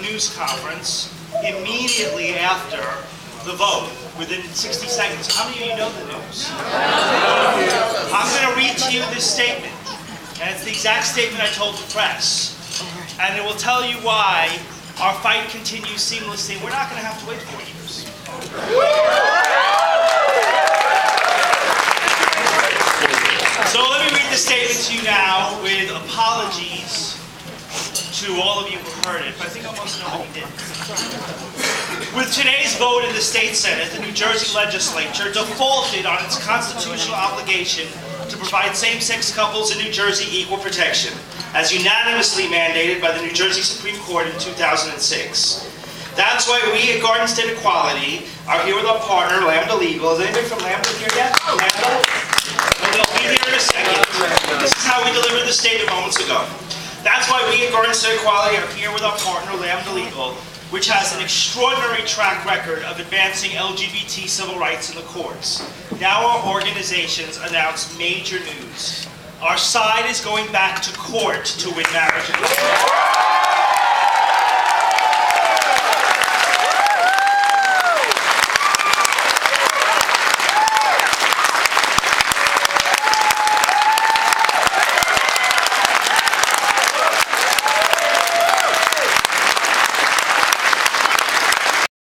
news conference immediately after the vote, within 60 seconds. How many of you know the news? I'm going to read to you this statement, and it's the exact statement I told the press. And it will tell you why our fight continues seamlessly. We're not going to have to wait four years. So let me read the statement to you now with apologies to all of you who heard it, but I think almost nobody did. With today's vote in the state senate, the New Jersey legislature defaulted on its constitutional obligation to provide same-sex couples in New Jersey equal protection, as unanimously mandated by the New Jersey Supreme Court in 2006. That's why we at Garden State Equality are here with our partner, Lambda Legal. Is anybody from Lambda here yet? Lambda? Well, they'll be here in a second. This is how we delivered the statement moments ago. That's why we at Garden State Equality are here with our partner, Lambda Legal, which has an extraordinary track record of advancing LGBT civil rights in the courts. Now our organizations announce major news. Our side is going back to court to win marriage.